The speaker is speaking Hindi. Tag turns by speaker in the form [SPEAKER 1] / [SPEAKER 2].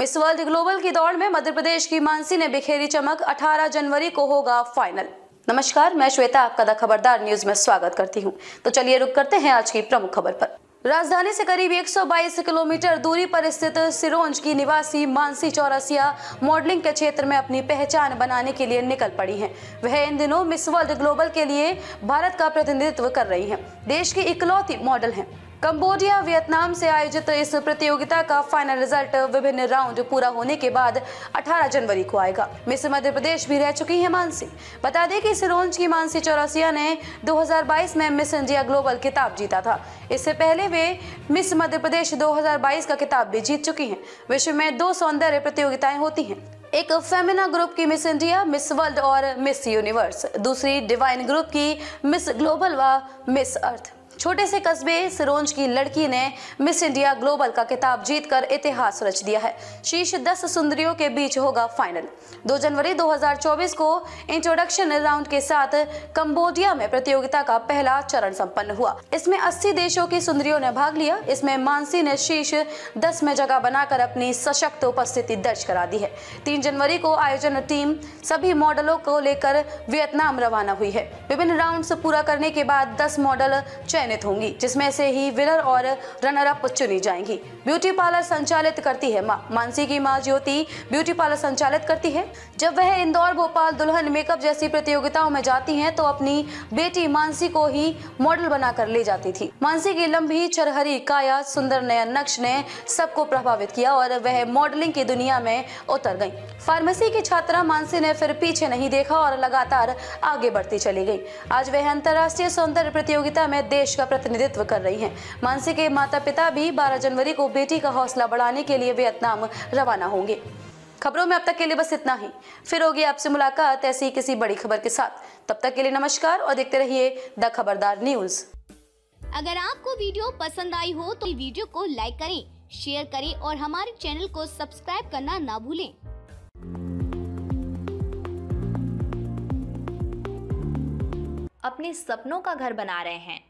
[SPEAKER 1] मिस वर्ल्ड ग्लोबल की दौड़ में मध्य प्रदेश की मानसी ने बिखेरी चमक 18 जनवरी को होगा फाइनल नमस्कार, मैं श्वेता, आपका द खबरदार न्यूज़ में स्वागत करती हूँ तो चलिए रुक करते हैं आज की प्रमुख खबर पर राजधानी से करीब 122 किलोमीटर दूरी पर स्थित सिरोंज की निवासी मानसी चौरसिया मॉडलिंग के क्षेत्र में अपनी पहचान बनाने के लिए निकल पड़ी हैं। वह इन दिनों मिस वर्ल्ड ग्लोबल के लिए भारत का प्रतिनिधित्व कर रही हैं। देश की इकलौती मॉडल हैं। कंबोडिया, वियतनाम से आयोजित इस प्रतियोगिता का फाइनल रिज़ल्ट विभिन्न राउंड पूरा होने के बाद 18 जनवरी को आएगा। मिस मध्य प्रदेश भी रह चुकी है मानसी। बता दें कि सिरोंज की मानसी चौरासिया ने 2022 में मिस इंडिया ग्लोबल खिताब जीता था। इससे पहले वे मिस मध्य प्रदेश 2022 का खिताब भी जीत चुकी हैं। विश्व में दो सौंदर्य प्रतियोगिताएँ होती हैं। एक फेमिना ग्रुप की मिस इंडिया, मिस वर्ल्ड और मिस यूनिवर्स दूसरी डिवाइन ग्रुप की मिस ग्लोबल व मिस अर्थ छोटे से कस्बे सिरोंज की लड़की ने मिस इंडिया ग्लोबल का खिताब जीतकर इतिहास रच दिया है। शीर्ष 10 सुंदरियों के बीच होगा फाइनल। 2 जनवरी 2024 को इंट्रोडक्शन राउंड के साथ कंबोडिया में प्रतियोगिता का पहला चरण संपन्न हुआ। इसमें 80 देशों की सुंदरियों ने भाग लिया। इसमें मानसी ने शीर्ष 10 में जगह बनाकर अपनी सशक्त उपस्थिति दर्ज करा दी है। तीन जनवरी को आयोजन टीम सभी मॉडलों को लेकर वियतनाम रवाना हुई है। विभिन्न राउंड पूरा करने के बाद दस मॉडल चयन चयनित होंगी, जिसमें से ही विनर और रनर अप चुनी जाएँगी। ब्यूटी पार्लर संचालित करती है माँ। मानसी की माँ ज्योति ब्यूटी पार्लर संचालित करती है। जब वह इंदौर, भोपाल, दुल्हन मेकअप जैसी प्रतियोगिताओं में जाती हैं तो अपनी बेटी मानसी को ही मॉडल बनाकर ले जाती थी। मानसी की लंबी चरहरी काया, सुंदर नयन नक्श ने सबको प्रभावित किया और वह मॉडलिंग की दुनिया में उतर गई। फार्मेसी की छात्रा मानसी ने फिर पीछे नहीं देखा और लगातार आगे बढ़ती चली गई। आज वह अंतर्राष्ट्रीय सौंदर्य प्रतियोगिता में देश का प्रतिनिधित्व कर रही हैं। मानसी के माता पिता भी 12 जनवरी को बेटी का हौसला बढ़ाने के लिए वियतनाम रवाना होंगे। खबरों में अब तक के लिए बस इतना ही। फिर होगी आपसे मुलाकात ऐसी किसी बड़ी खबर के साथ। तब तक के लिए नमस्कार और देखते रहिए द खबरदार न्यूज़।
[SPEAKER 2] अगर आपको वीडियो पसंद आई हो तो वीडियो को लाइक करें शेयर करें और हमारे चैनल को सब्सक्राइब करना ना भूलें।
[SPEAKER 3] अपने सपनों का घर बना रहे हैं।